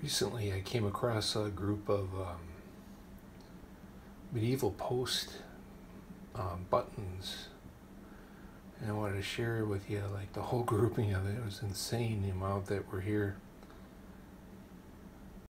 recently I came across a group of um, medieval post um, buttons and I wanted to share with you like the whole grouping of it. It was insane the amount that were here.